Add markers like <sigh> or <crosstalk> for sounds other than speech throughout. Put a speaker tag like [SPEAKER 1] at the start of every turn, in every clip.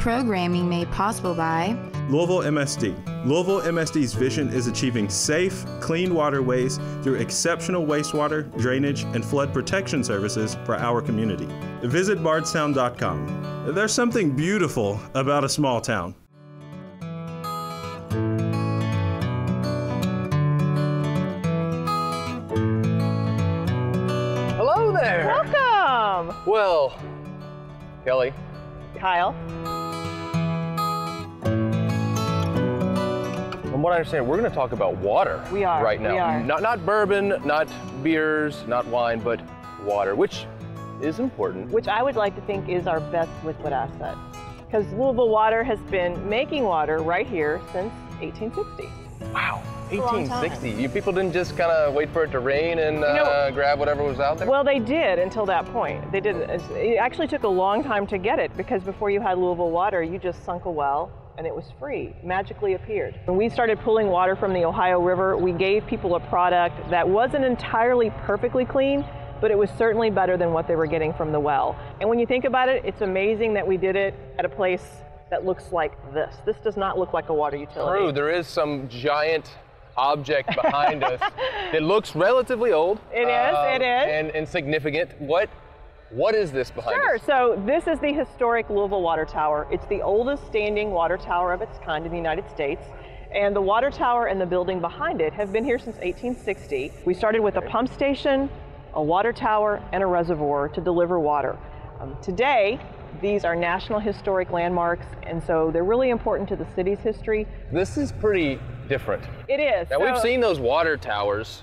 [SPEAKER 1] Programming made possible by
[SPEAKER 2] Louisville MSD. Louisville MSD's vision is achieving safe, clean waterways through exceptional wastewater, drainage, and flood protection services for our community. Visit bardstown.com. There's something beautiful about a small town.
[SPEAKER 3] Hello there.
[SPEAKER 4] Welcome,
[SPEAKER 3] Well, Kelley,
[SPEAKER 4] Kyle.
[SPEAKER 3] From what I understand, we're going to talk about water.
[SPEAKER 4] We are,
[SPEAKER 3] right now.
[SPEAKER 4] we are.
[SPEAKER 3] Not not bourbon, not beers, not wine, but water, which is important.
[SPEAKER 4] which I would like to think is our best liquid asset. Because Louisville Water has been making water right here since 1860.
[SPEAKER 3] Wow. 1860. You people didn't just kind of wait for it to rain and uh, grab whatever was out there.
[SPEAKER 4] Well, they did until that point. They did. It actually took a long time to get it because before you had Louisville Water, you just sunk a well and it was free, magically appeared. When we started pulling water from the Ohio River, we gave people a product that wasn't entirely perfectly clean, but it was certainly better than what they were getting from the well. And when you think about it, it's amazing that we did it at a place that looks like this. This does not look like a water utility.
[SPEAKER 3] True, there is some giant object behind us <laughs> that looks relatively old.
[SPEAKER 4] It is, it um, is.
[SPEAKER 3] And, and significant. What what is this behind
[SPEAKER 4] Sure.
[SPEAKER 3] us?
[SPEAKER 4] So this is the historic Louisville Water Tower. It's the oldest standing water tower of its kind in the United States. And the water tower and the building behind it have been here since 1860. We started with a pump station, a water tower, and a reservoir to deliver water. Um, today, these are National Historic Landmarks, and so they're really important to the city's history.
[SPEAKER 3] This is pretty different.
[SPEAKER 4] It is.
[SPEAKER 3] Now we've seen those water towers,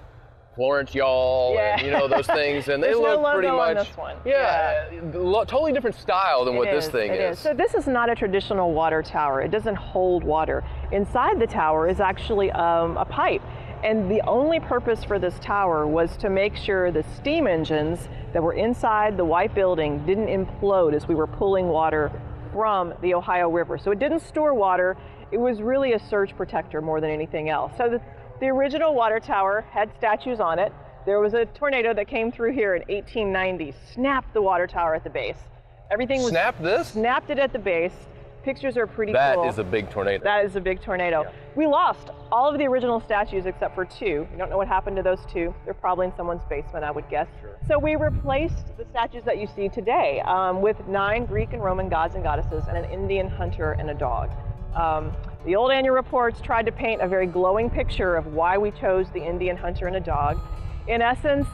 [SPEAKER 3] Florence Y'all, and you know those things, and they
[SPEAKER 4] no
[SPEAKER 3] look
[SPEAKER 4] logo
[SPEAKER 3] pretty
[SPEAKER 4] on
[SPEAKER 3] much.
[SPEAKER 4] this one.
[SPEAKER 3] Yeah, lo- totally different style than what
[SPEAKER 4] It
[SPEAKER 3] this
[SPEAKER 4] is,
[SPEAKER 3] thing
[SPEAKER 4] it
[SPEAKER 3] is.
[SPEAKER 4] So this is not a traditional water tower. It doesn't hold water. Inside the tower is actually um, a pipe. And the only purpose for this tower was to make sure the steam engines that were inside the white building didn't implode as we were pulling water from the Ohio River. So it didn't store water. It was really a surge protector more than anything else. So the, the original water tower had statues on it. There was a tornado that came through here in 1890, snapped the water tower at the base. Everything was
[SPEAKER 3] Snap this?
[SPEAKER 4] snapped it at the base. Pictures are pretty
[SPEAKER 3] That
[SPEAKER 4] cool.
[SPEAKER 3] is a big tornado.
[SPEAKER 4] That is a big tornado. We lost all of the original statues except for two. We don't know what happened to those two. They're probably in someone's basement, I would guess. So we replaced the statues that you see today um, with nine Greek and Roman gods and goddesses and an Indian hunter and a dog. Um, the old annual reports tried to paint a very glowing picture of why we chose the Indian hunter and a dog. In essence,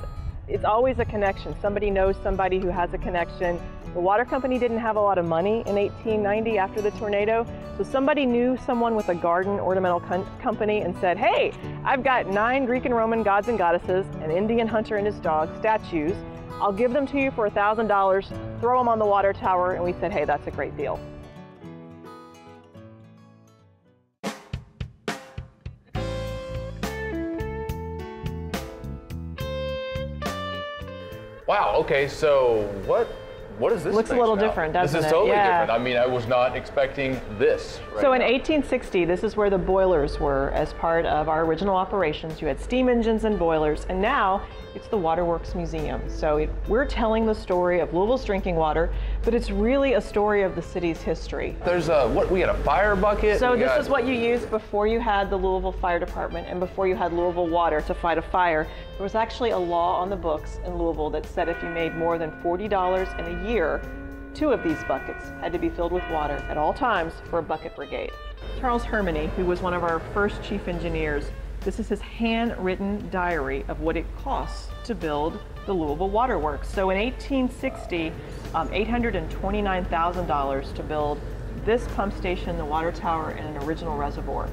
[SPEAKER 4] it's always a connection. Somebody knows somebody who has a connection. The water company didn't have a lot of money in 1890 after the tornado, so somebody knew someone with a garden ornamental com- company and said, Hey, I've got nine Greek and Roman gods and goddesses, an Indian hunter and his dog statues. I'll give them to you for $1,000, throw them on the water tower. And we said, Hey, that's a great deal.
[SPEAKER 3] Wow. Okay. So what? What is this?
[SPEAKER 4] Looks a little
[SPEAKER 3] now?
[SPEAKER 4] different, doesn't it?
[SPEAKER 3] This is
[SPEAKER 4] it?
[SPEAKER 3] totally
[SPEAKER 4] Yeah.
[SPEAKER 3] different. I mean, I was not expecting this. Right
[SPEAKER 4] So in 1860, this is where the boilers were as part of our original operations. You had steam engines and boilers, and now it's the Waterworks Museum. So it, we're telling the story of Louisville's drinking water, but it's really a story of the city's history.
[SPEAKER 3] there's a what? We got a fire bucket.
[SPEAKER 4] So
[SPEAKER 3] we
[SPEAKER 4] this
[SPEAKER 3] got-
[SPEAKER 4] is what you used before you had the Louisville Fire Department and before you had Louisville Water to fight a fire. There was actually a law on the books in Louisville that said if you made more than $40 in a year, two of these buckets had to be filled with water at all times for a bucket brigade. Charles Hermany, who was one of our first chief engineers, this is his handwritten diary of what it costs to build the Louisville Water Works. So in 1860, um, $829,000 to build this pump station, the water tower, and an original reservoir.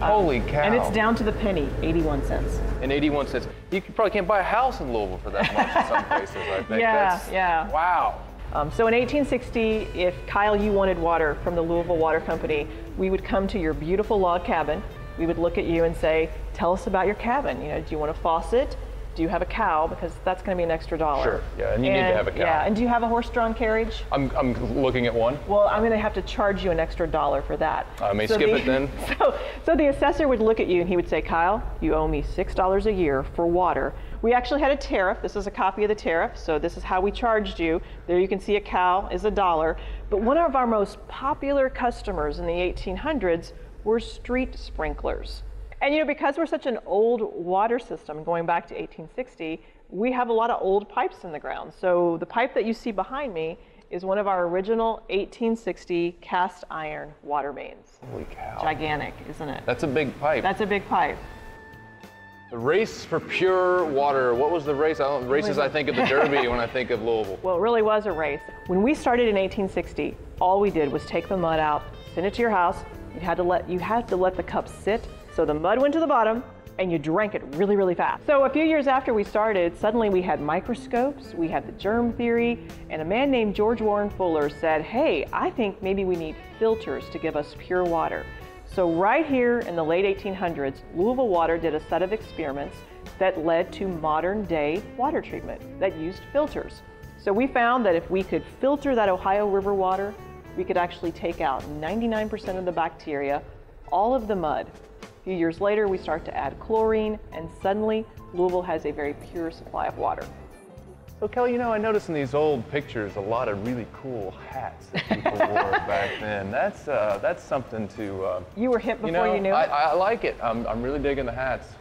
[SPEAKER 4] Um,
[SPEAKER 3] Holy cow!
[SPEAKER 4] And it's down to the penny, 81 cents.
[SPEAKER 3] in 81 cents. You probably can't buy a house in Louisville for that much in some <laughs> places. I think.
[SPEAKER 4] Yeah,
[SPEAKER 3] That's-
[SPEAKER 4] yeah.
[SPEAKER 3] Wow.
[SPEAKER 4] Um, so in 1860, if Kyle, you wanted water from the Louisville Water Company, we would come to your beautiful log cabin. We would look at you and say, "Tell us about your cabin. You know, do you want a faucet? Do you have a cow? Because that's going to be an extra dollar.
[SPEAKER 3] Sure, yeah, and you need to have a cow.
[SPEAKER 4] Yeah, and do you have a horse-drawn carriage?
[SPEAKER 3] I'm, I'm looking at one.
[SPEAKER 4] Well, I'm going to have to charge you an extra dollar for that.
[SPEAKER 3] I may
[SPEAKER 4] So
[SPEAKER 3] skip
[SPEAKER 4] the-
[SPEAKER 3] it then. <laughs>
[SPEAKER 4] So, so the assessor would look at you and he would say, Kyle, you owe me $6 a year for water. We actually had a tariff. This is a copy of the tariff. So this is how we charged you. There you can see a cow is a dollar. But one of our most popular customers in the 1800s were street sprinklers. And you know, because we're such an old water system going back to 1860, we have a lot of old pipes in the ground. So the pipe that you see behind me is one of our original 1860 cast iron water mains.
[SPEAKER 3] Holy cow.
[SPEAKER 4] Gigantic, isn't it?
[SPEAKER 3] That's a big pipe.
[SPEAKER 4] That's a big pipe.
[SPEAKER 3] the race for pure water. What was the race? I don't, races I think of the <laughs> Derby when I think of Louisville.
[SPEAKER 4] Well, it really was a race. When we started in 1860, all we did was take the mud out, send it to your house. You had to let you had to let the cup sit, so the mud went to the bottom, and you drank it really, really fast. So a few years after we started, suddenly we had microscopes, we had the germ theory, and a man named George Warren Fuller said, "Hey, I think maybe we need filters to give us pure water." So right here in the late 1800s, Louisville Water did a set of experiments that led to modern day water treatment that used filters. So we found that if we could filter that Ohio River water, we could actually take out 99% of the bacteria, all of the mud. A few years later, we start to add chlorine, and suddenly Louisville has a very pure supply of water.
[SPEAKER 3] So Kelley, you know, I noticed in these old pictures a lot of really cool hats that people <laughs> wore back then. That's uh, that's something to. Uh,
[SPEAKER 4] You were hip before
[SPEAKER 3] you know, you,
[SPEAKER 4] knew
[SPEAKER 3] I,
[SPEAKER 4] it.
[SPEAKER 3] I like it. I'm, I'm really digging the hats.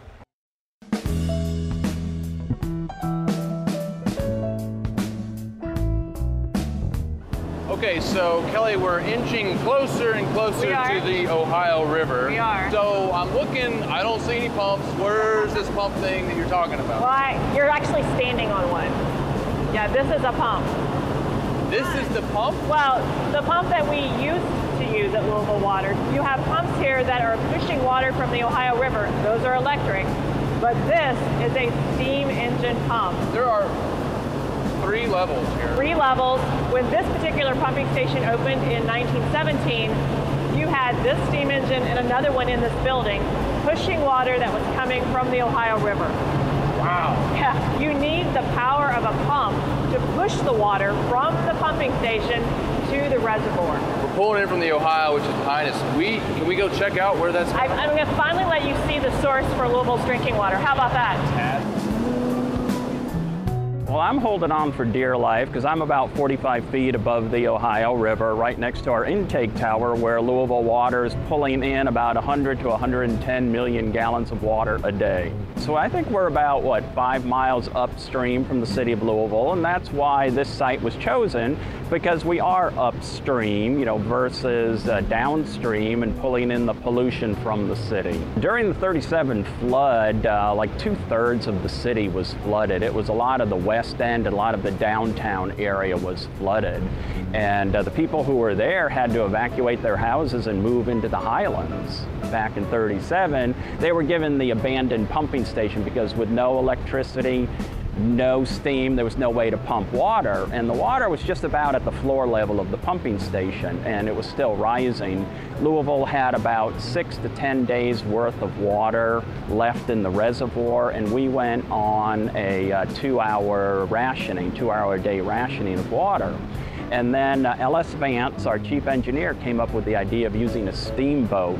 [SPEAKER 3] Okay, so Kelley, we're inching closer and closer to the Ohio River.
[SPEAKER 4] We are.
[SPEAKER 3] So I'm looking, I don't see any pumps. Where's this pump thing that you're talking about?
[SPEAKER 4] Why? You're actually standing on one. Yeah, this is a pump.
[SPEAKER 3] This is the pump?
[SPEAKER 4] Well, the pump that we used to use at Louisville Water, you have pumps here that are pushing water from the Ohio River. Those are electric. But this is a steam engine pump.
[SPEAKER 3] There are three levels here.
[SPEAKER 4] Three levels. When this particular pumping station opened in 1917, you had this steam engine and another one in this building pushing water that was coming from the Ohio River.
[SPEAKER 3] Wow.
[SPEAKER 4] Yeah, you need the power of a pump to push the water from the pumping station to the reservoir.
[SPEAKER 3] We're pulling in from the Ohio, which is behind us. We can we go check out where that's
[SPEAKER 4] I, I'm going to finally let you see the source for Louisville's drinking water. How about that?
[SPEAKER 5] Well, I'm holding on for dear life because I'm about 45 feet above the Ohio River, right next to our intake tower, where Louisville Water is pulling in about 100 to 110 million gallons of water a day. So I think we're about, what, five miles upstream from the city of Louisville, and that's why this site was chosen because we are upstream, you know, versus uh, downstream and pulling in the pollution from the city. During the 37 flood, uh, like two thirds of the city was flooded. It was a lot of the west end and a lot of the downtown area was flooded. And uh, the people who were there had to evacuate their houses and move into the highlands. Back in 37, they were given the abandoned pumping station because with no electricity, no steam, there was no way to pump water, and the water was just about at the floor level of the pumping station, and it was still rising. Louisville had about six to 10 days worth of water left in the reservoir, and we went on a uh, two hour rationing, two hour a day rationing of water. And then uh, L.S. Vance, our chief engineer, came up with the idea of using a steamboat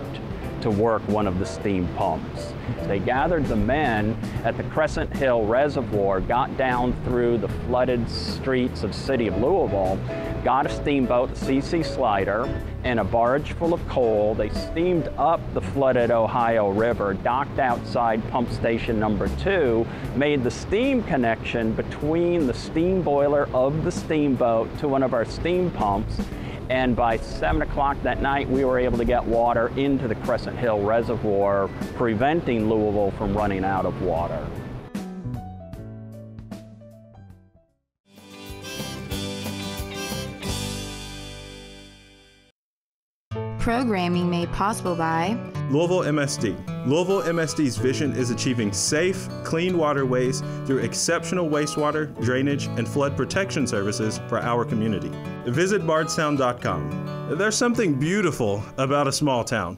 [SPEAKER 5] to work one of the steam pumps. They gathered the men at the Crescent Hill Reservoir, got down through the flooded streets of the city of Louisville, got a steamboat, the CC Slider, and a barge full of coal. They steamed up the flooded Ohio River, docked outside pump station number two, made the steam connection between the steam boiler of the steamboat to one of our steam pumps, and by 7 o'clock that night, we were able to get water into the Crescent Hill Reservoir, preventing Louisville from running out of water.
[SPEAKER 1] Programming made possible by
[SPEAKER 2] Louisville MSD. Louisville MSD's vision is achieving safe, clean waterways through exceptional wastewater, drainage, and flood protection services for our community. Visit bardstown.com. There's something beautiful about a small town.